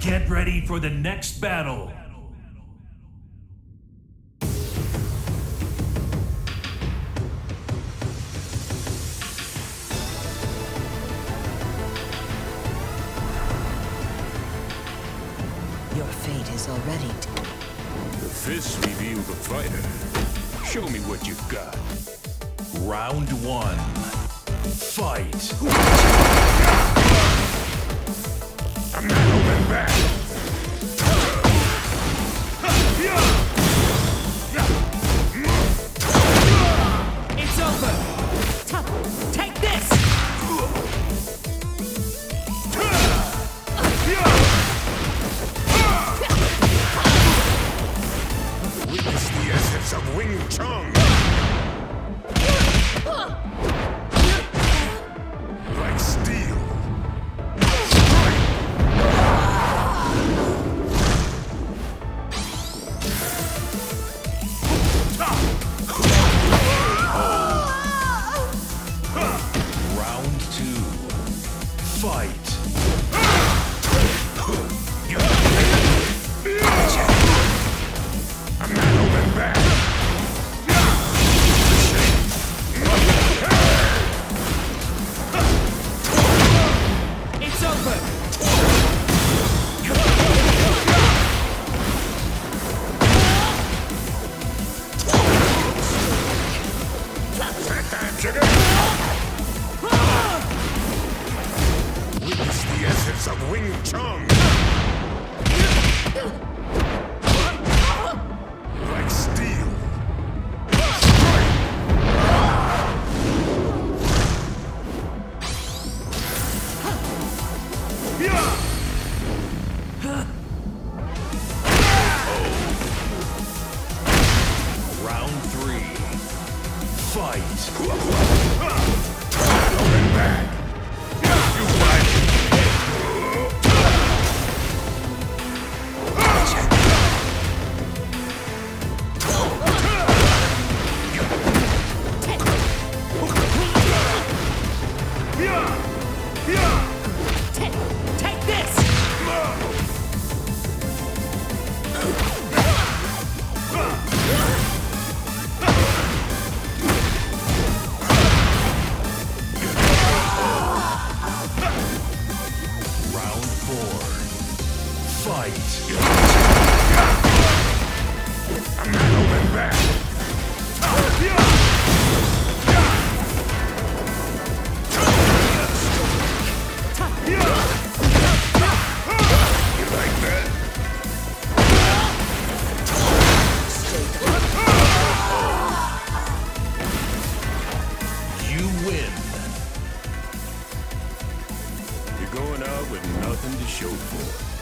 Get ready for the next battle. Your fate is already. The fists reveal the fighter. Show me what you've got. Round one. Fight. Of Wing Chun. Like steel. Round two. Fight. Time, sugar. Witness the essence of Wing Chun. Like steel. Round three. Fight. You Fight. I'm not back. You like that? You win. You're going out with nothing to show for